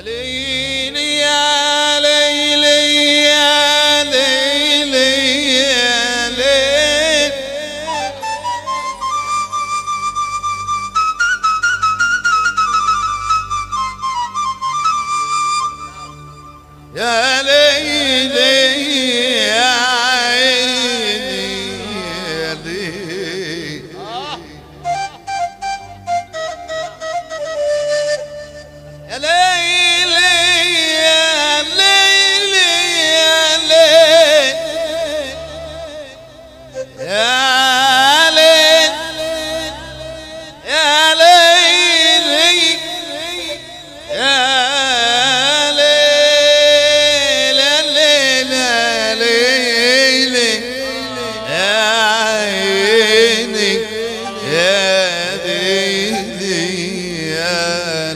ليلي يا ليلي يا ليلي يا ليل يا ليلي يا عيني يا ليل يا ليل Yeah.